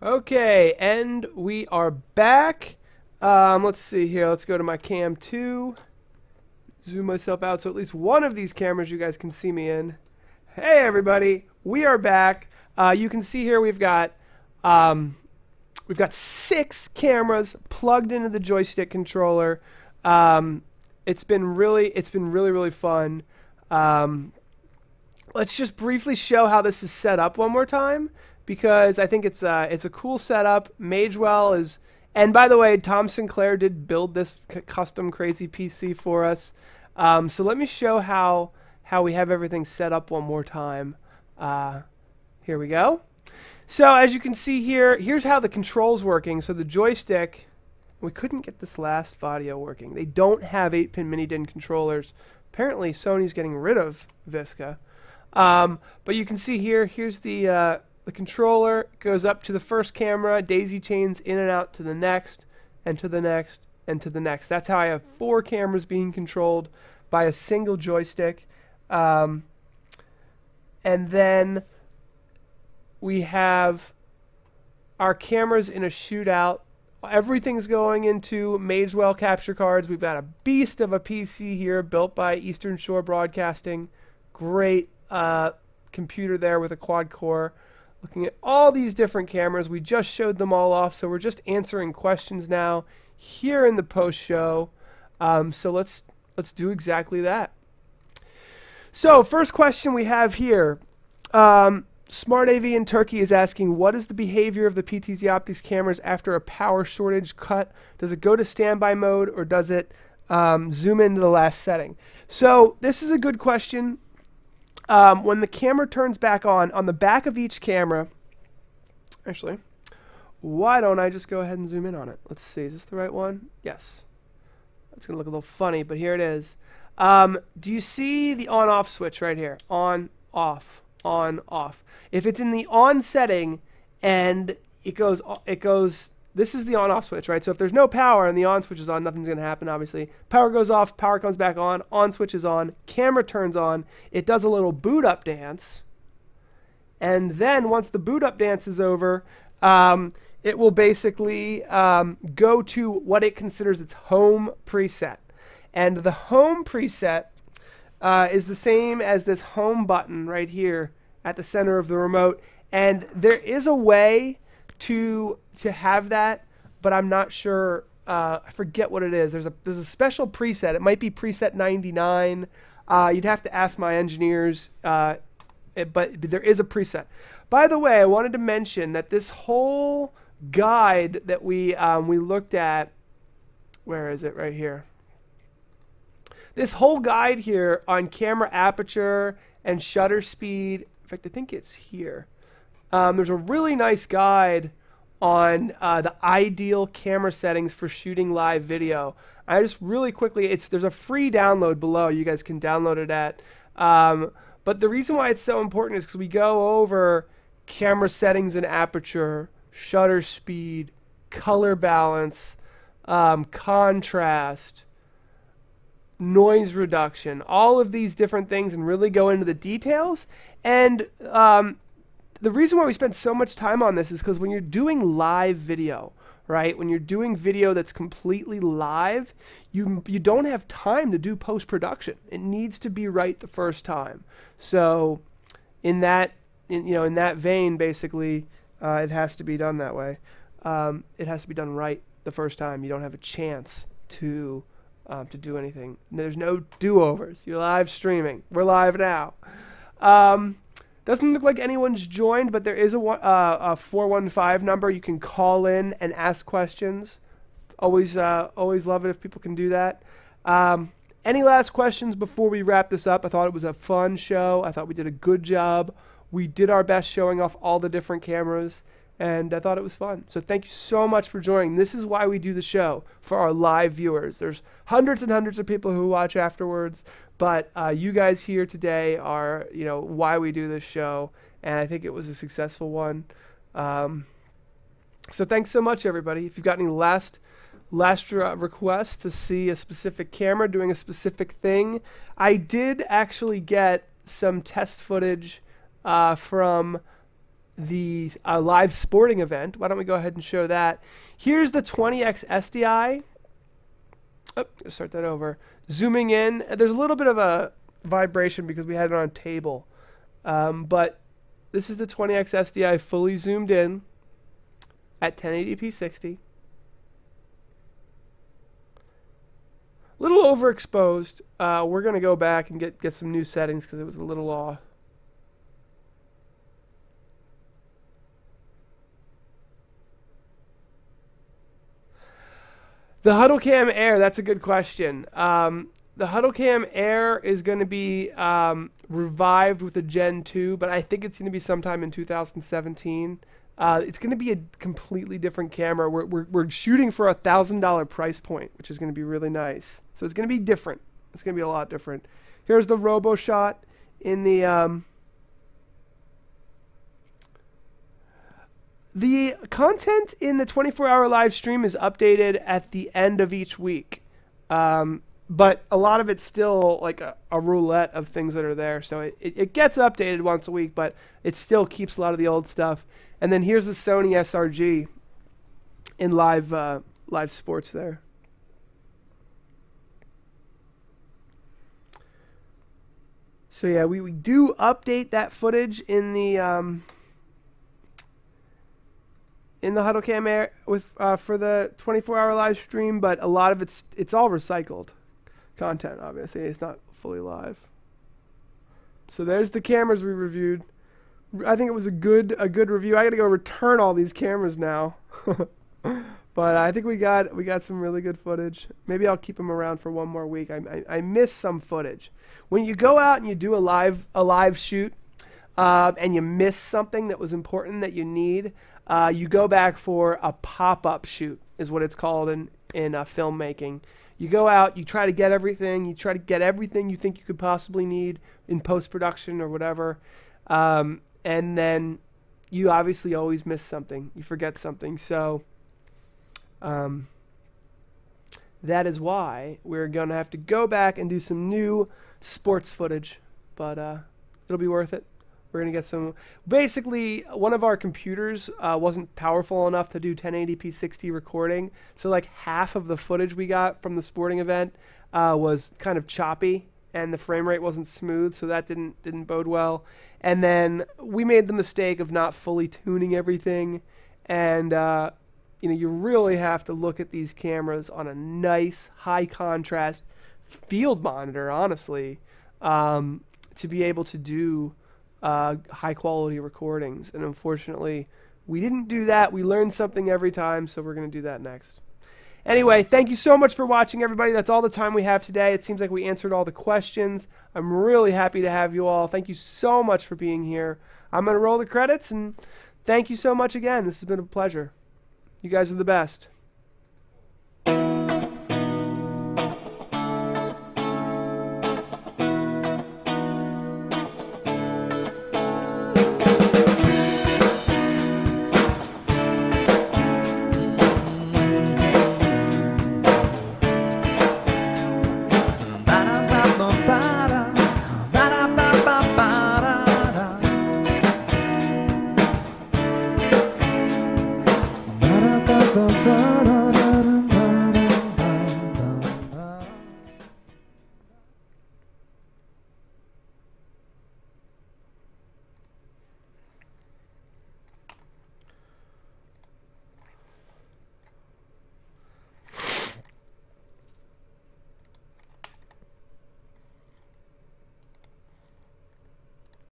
Okay, and we are back. Um, let's see here. Let's go to my cam 2. Zoom myself out so at least one of these cameras you guys can see me in. Hey, everybody. We are back. Uh, you can see here we've got um, we've got six cameras plugged into the joystick controller. Um, it's been really it's been really really fun. Um, let's just briefly show how this is set up one more time because I think it's uh, it's a cool setup. Magewell is, and by the way, Tom Sinclair did build this custom crazy PC for us. Um, so let me show how how we have everything set up one more time. Uh, here we go. So as you can see here, here's how the controls working. So the joystick, we couldn't get this last Vaddio working. They don't have 8-pin mini DIN controllers. Apparently Sony's getting rid of Visca. Um, but you can see here, here's the uh, the controller goes up to the first camera, daisy chains in and out to the next, and to the next, and to the next. That's how I have four cameras being controlled by a single joystick. Um, and then we have our cameras in a shootout. Everything's going into Magewell capture cards. We've got a beast of a PC here built by Eastern Shore Broadcasting. Great uh, computer there with a quad core looking at all these different cameras. We just showed them all off, so we're just answering questions now here in the post show. Um, so let's let's do exactly that. So first question we have here. Um, Smart AV in Turkey is asking, what is the behavior of the PTZ Optics cameras after a power shortage cut? Does it go to standby mode or does it um, zoom into the last setting? So this is a good question. Um, when the camera turns back on, on the back of each camera, actually, why don't I just go ahead and zoom in on it? Let's see, is this the right one? Yes. It's going to look a little funny, but here it is. Um, do you see the on-off switch right here? On, off, on, off. If it's in the on setting and it goes, it goes this is the on off switch, right? So if there's no power and the on switch is on, nothing's going to happen, obviously. Power goes off, power comes back on, on switch is on, camera turns on, it does a little boot up dance. And then once the boot up dance is over, um, it will basically um, go to what it considers its home preset. And the home preset uh, is the same as this home button right here at the center of the remote. And there is a way to to have that, but I'm not sure. Uh, I forget what it is. There's a there's a special preset. It might be preset 99. Uh, you'd have to ask my engineers, uh, it, but there is a preset. By the way, I wanted to mention that this whole guide that we um, we looked at, where is it? Right here. This whole guide here on camera aperture and shutter speed. In fact, I think it's here. Um, there's a really nice guide on uh, the ideal camera settings for shooting live video. I just really quickly, it's there's a free download below. You guys can download it at. Um, but the reason why it's so important is because we go over camera settings and aperture, shutter speed, color balance, um, contrast, noise reduction, all of these different things, and really go into the details. And um, the reason why we spend so much time on this is because when you're doing live video, right? When you're doing video that's completely live, you you don't have time to do post production. It needs to be right the first time. So, in that in, you know in that vein, basically, uh, it has to be done that way. Um, it has to be done right the first time. You don't have a chance to um, to do anything. There's no do overs. You're live streaming. We're live now. Um, doesn't look like anyone's joined, but there is a, uh, a 415 number. You can call in and ask questions. Always, uh, always love it if people can do that. Um, any last questions before we wrap this up? I thought it was a fun show. I thought we did a good job. We did our best showing off all the different cameras and I thought it was fun. So thank you so much for joining. This is why we do the show for our live viewers. There's hundreds and hundreds of people who watch afterwards, but uh, you guys here today are, you know, why we do this show, and I think it was a successful one. Um, so thanks so much, everybody. If you've got any last last request to see a specific camera doing a specific thing. I did actually get some test footage uh, from the uh, live sporting event. Why don't we go ahead and show that? Here's the 20x SDI. Oh, start that over. Zooming in, there's a little bit of a vibration because we had it on a table. Um, but this is the 20x SDI fully zoomed in at 1080p 60. A little overexposed. Uh, we're going to go back and get, get some new settings because it was a little off. The HuddleCam Air, that's a good question. Um, the HuddleCam Air is going to be um, revived with a Gen 2, but I think it's going to be sometime in 2017. Uh, it's going to be a completely different camera. We're, we're, we're shooting for a $1,000 price point, which is going to be really nice. So it's going to be different. It's going to be a lot different. Here's the robo shot in the. Um, the content in the 24 hour live stream is updated at the end of each week. Um, but a lot of it's still like a, a, roulette of things that are there. So it, it, it, gets updated once a week, but it still keeps a lot of the old stuff. And then here's the Sony SRG in live uh, live sports there. So yeah, we, we do update that footage in the um, in the HuddleCam Air with uh, for the 24-hour live stream, but a lot of it's it's all recycled content, obviously. It's not fully live. So there's the cameras we reviewed. I think it was a good a good review. I got to go return all these cameras now. but I think we got we got some really good footage. Maybe I'll keep them around for one more week. I, I, I miss some footage. When you go out and you do a live a live shoot, uh, and you miss something that was important that you need, uh, you go back for a pop up shoot is what it's called in in uh, filmmaking. You go out, you try to get everything, you try to get everything you think you could possibly need in post production or whatever, um, and then you obviously always miss something. You forget something. So um, that is why we're going to have to go back and do some new sports footage, but uh, it'll be worth it. We're going to get some. Basically, one of our computers uh, wasn't powerful enough to do 1080p 60 recording. So, like, half of the footage we got from the sporting event uh, was kind of choppy and the frame rate wasn't smooth. So, that didn't, didn't bode well. And then we made the mistake of not fully tuning everything. And, uh, you know, you really have to look at these cameras on a nice, high contrast field monitor, honestly, um, to be able to do uh, high quality recordings. And unfortunately, we didn't do that. We learned something every time, so we're going to do that next. Anyway, thank you so much for watching, everybody. That's all the time we have today. It seems like we answered all the questions. I'm really happy to have you all. Thank you so much for being here. I'm going to roll the credits, and thank you so much again. This has been a pleasure. You guys are the best.